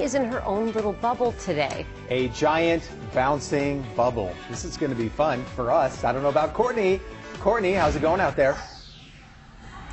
Courtenay is in her own little bubble today. A giant bouncing bubble. This is going to be fun for us. I don't know about Courtenay. Courtenay, how's it going out there?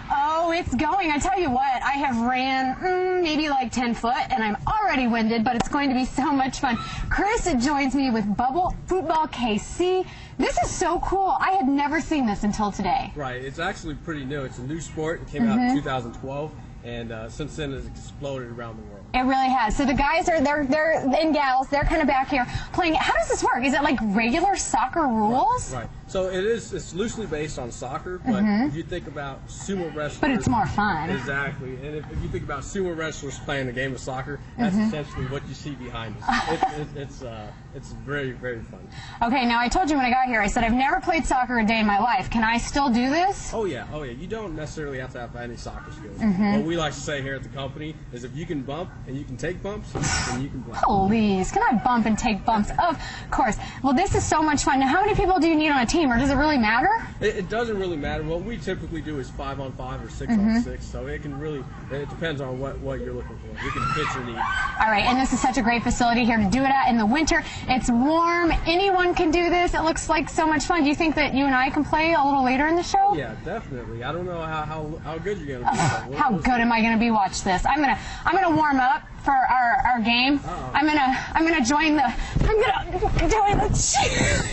Oh, it's going. I tell you what, I have ran mm, maybe like 10 foot and I'm already winded, but it's going to be so much fun. Chris joins me with Bubble Futbol KC. This is so cool. I had never seen this until today. Right. It's actually pretty new. It's a new sport. It came out in 2012, and uh, since then it's exploded around the world. It really has. So the guys are they're they're and gals they're kind of back here playing. How does this work? Is it like regular soccer rules? Right. So it is. It's loosely based on soccer, but if you think about sumo wrestlers, But it's more fun. Exactly. And if, if you think about sumo wrestlers playing a game of soccer, that's essentially what you see behind us. it, it, it's uh, it's very very fun. Okay, now I told you when I got here, I said I've never played soccer a day in my life. Can I still do this? Oh yeah, oh yeah. You don't necessarily have to have any soccer skills. Mm-hmm. We like to say here at the company is if you can bump and you can take bumps, then you can play. Please, can I bump and take bumps? Of course. Well, this is so much fun. Now, how many people do you need on a team, or does it really matter? It, it doesn't really matter. What we typically do is five on five or 6 Mm-hmm. on six. So it can really, it depends on what, what you're looking for. We can fit your need. All right, and this is such a great facility here to do it at in the winter. It's warm. Anyone can do this. It looks like so much fun. Do you think that you and I can play a little later in the show? Yeah, definitely. I don't know how, how, how good you're gonna be. but How good see. am I going to be? Watch this. I'm gonna I'm gonna warm up for our, our game. I'm gonna I'm gonna join the I'm gonna join the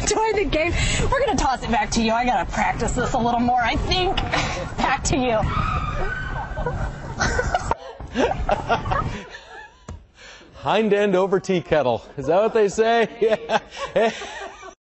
join the game. We're gonna toss it back to you. I gotta practice this a little more. I think. Back to you. Hind end over tea kettle. Is that what they say? Yeah.